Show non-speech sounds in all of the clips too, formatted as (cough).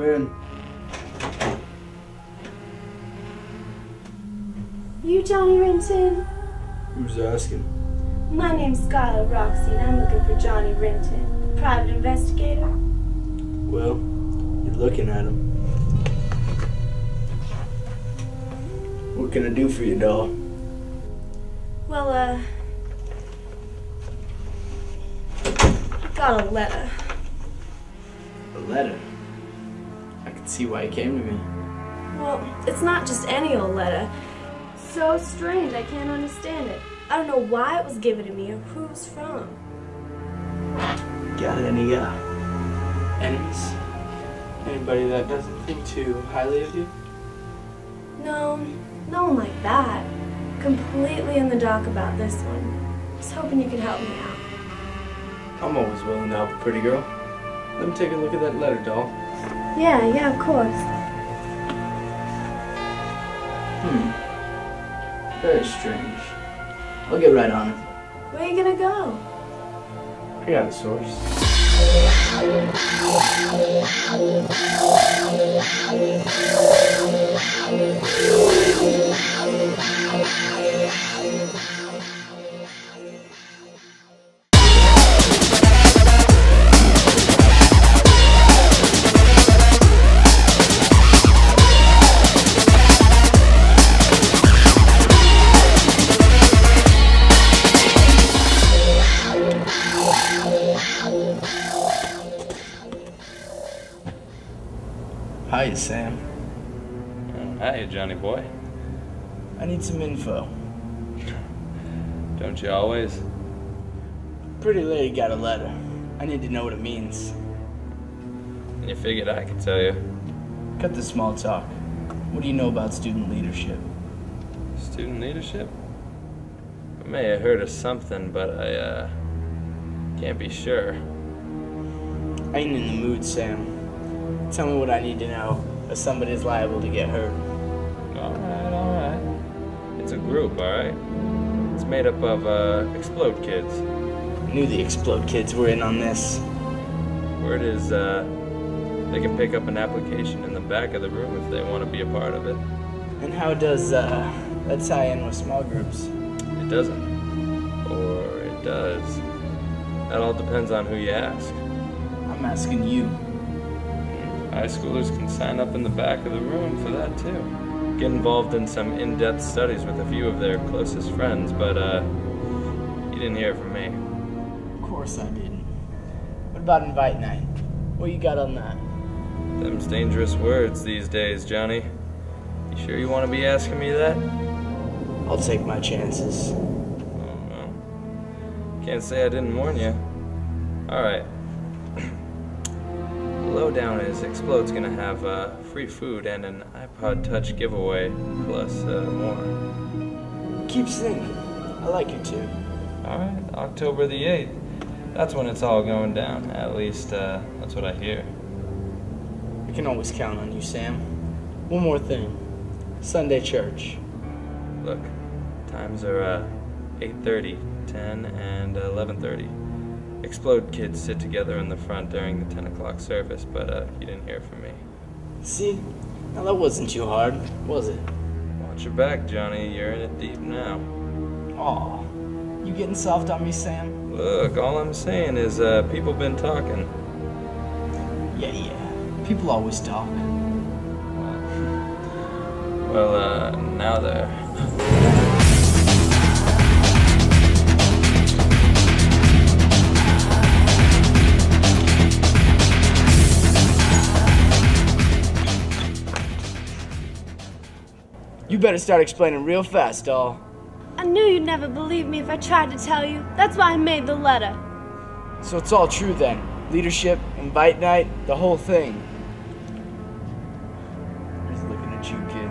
In. You Johnny Rin Tin? Who's asking? My name's Skylar Roxy and I'm looking for Johnny Rin Tin, the private investigator. Well, you're looking at him. What can I do for you, doll? Well, uh. I got a letter. A letter. I can see why you came to me. Well, it's not just any old letter. So strange, I can't understand it. I don't know why it was given to me or who it's from. Got any uh, enemies? Anybody that doesn't think too highly of you? No, no one like that. Completely in the dark about this one. Just hoping you could help me out. I'm always willing to help a pretty girl. Let me take a look at that letter, doll. Yeah, yeah, of course. Hmm. Very strange. I'll get right on it. Where are you gonna go? I got a source. Hi, Sam. Hey, Johnny boy. I need some info. Don't you always? Pretty lady got a letter. I need to know what it means. You figured I could tell you. Cut the small talk. What do you know about student leadership? Student leadership? I may have heard of something, but I, uh, can't be sure. I ain't in the mood, Sam. Tell me what I need to know, or somebody's liable to get hurt. Alright, alright. It's a group, alright? It's made up of, uh, Explode Kids. I knew the Explode kids were in on this. Word is, uh, they can pick up an application in the back of the room if they want to be a part of it. And how does uh, that tie in with small groups? It doesn't. Or it does. That all depends on who you ask. I'm asking you. High schoolers can sign up in the back of the room for that too. Get involved in some in-depth studies with a few of their closest friends, but uh, you didn't hear from me. Of course I didn't. What about invite night? What you got on that? Them's dangerous words these days, Johnny. You sure you want to be asking me that? I'll take my chances. Oh, well. Can't say I didn't warn you. Alright. Lowdown is Explode's gonna have uh, free food and an iPod Touch giveaway, plus uh, more. Keep singing. I like you too. Alright, October the 8th. That's when it's all going down. At least, uh, that's what I hear. I can always count on you, Sam. One more thing. Sunday church. Look, times are uh, 8.30, 10, and 11.30. Explode kids sit together in the front during the 10 o'clock service, but uh, you didn't hear from me. See? Now that wasn't too hard, was it? Watch your back, Johnny. You're in it deep now. Aw. You getting soft on me, Sam? Look, all I'm saying is uh, people been talking. Yeah, yeah. People always talk. Well, (laughs) uh, now they're. (laughs) You better start explaining real fast, doll. I knew you'd never believe me if I tried to tell you. That's why I made the letter. So it's all true then. Leadership, invite night, the whole thing. He's looking at you, kid.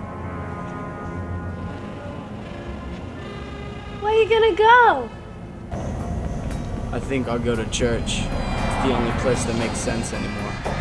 Where are you gonna go? I think I'll go to church. It's the only place that makes sense anymore.